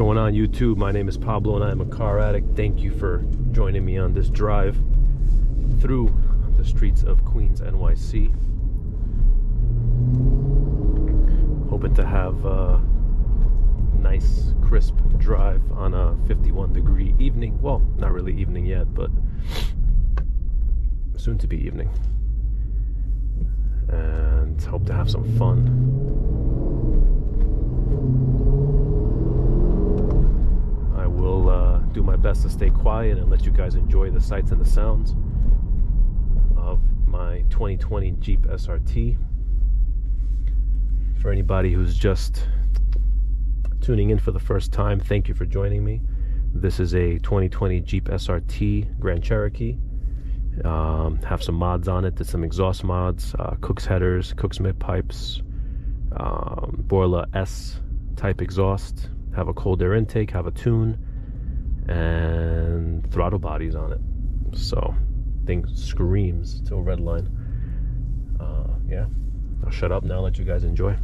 going on YouTube? My name is Pablo and I am a car addict. Thank you for joining me on this drive through the streets of Queens, NYC. Hoping to have a nice, crisp drive on a 51 degree evening. Well, not really evening yet, but soon to be evening. And hope to have some fun. Do my best to stay quiet and let you guys enjoy the sights and the sounds of my 2020 Jeep SRT. For anybody who's just tuning in for the first time, thank you for joining me. This is a 2020 Jeep SRT Grand Cherokee. Um, have some mods on it. Did some exhaust mods, uh, Kooks headers, Kooks mid pipes, um, Borla S type exhaust. Have a cold air intake. Have a tune and throttle bodies on it. So, thing screams to a red line. Uh, yeah, I'll shut up now. Let you guys enjoy.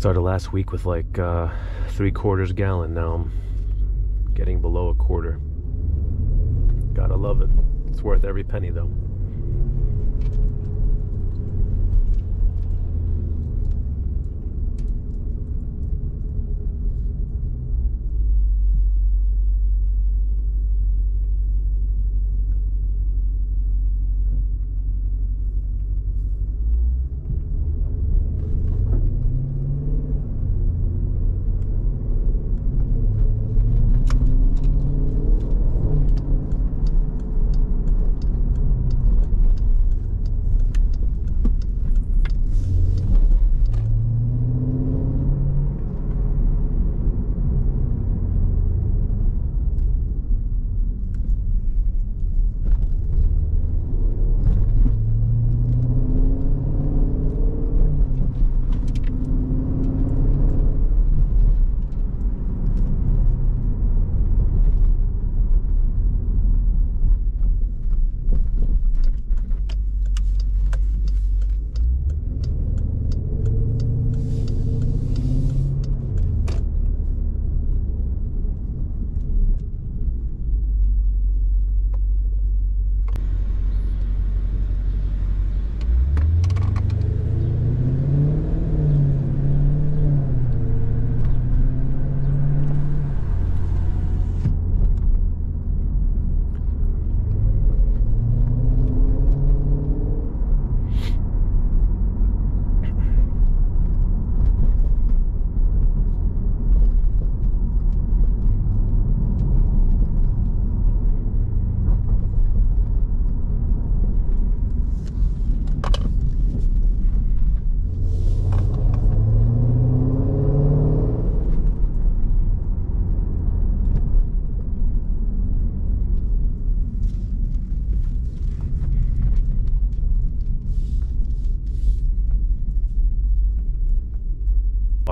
Started last week with like uh, three quarters gallon. Now I'm getting below a quarter. Gotta love it. It's worth every penny though.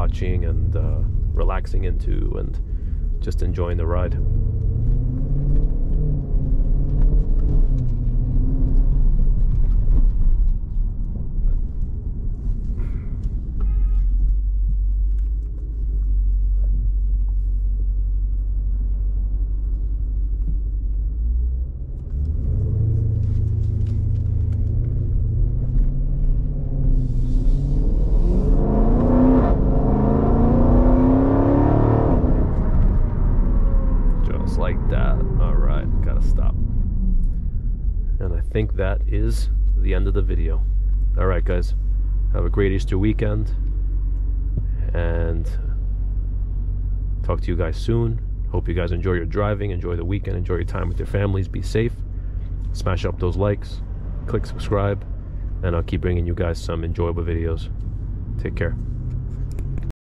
Watching and uh, relaxing into and just enjoying the ride. Is the end of the video. All right, guys, have a great Easter weekend, and talk to you guys soon. Hope you guys enjoy your driving, enjoy the weekend, enjoy your time with your families. Be safe. Smash up those likes, click subscribe, and I'll keep bringing you guys some enjoyable videos. Take care.